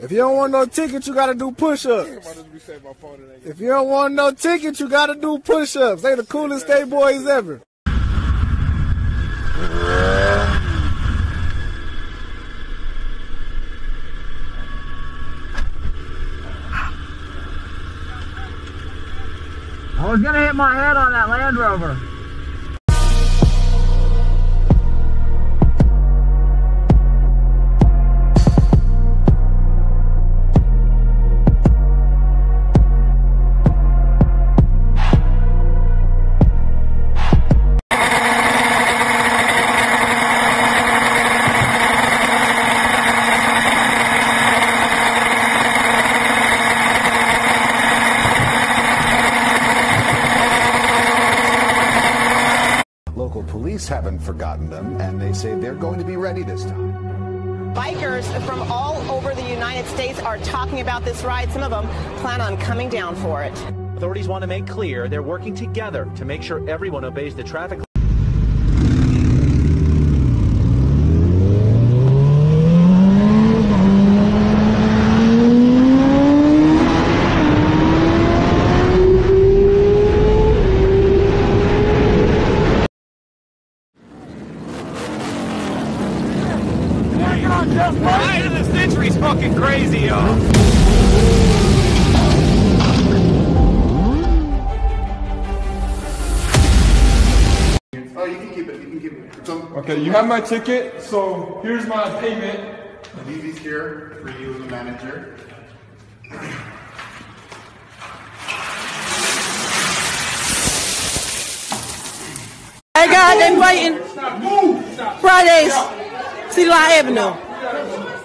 If you don't want no ticket, you gotta do push-ups. If you don't want no ticket, you gotta do push-ups. They the coolest state boys ever. I was gonna hit my head on that Land Rover. Local police haven't forgotten them, and they say they're going to be ready this time. Bikers from all over the United States are talking about this ride. Some of them plan on coming down for it. Authorities want to make clear they're working together to make sure everyone obeys the traffic Ride of the century's fucking crazy, y'all. Oh, you can keep it. You can keep it. It's. Okay, you have my ticket, so here's my payment. Leave these here for you as a manager. Hey guys, they waiting. Fridays, Cedar Avenue.